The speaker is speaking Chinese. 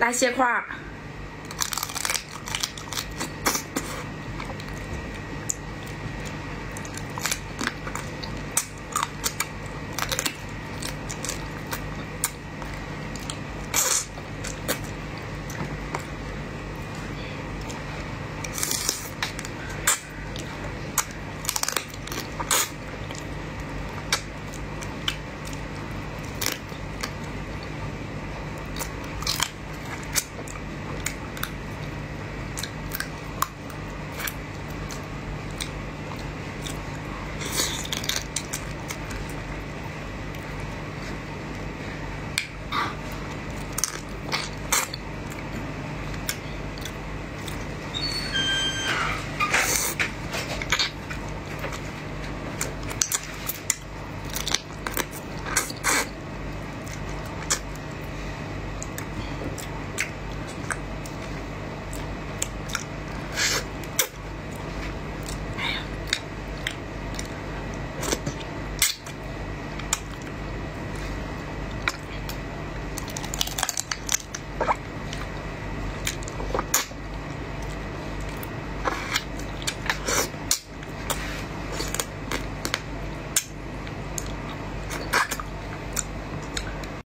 来斜块儿。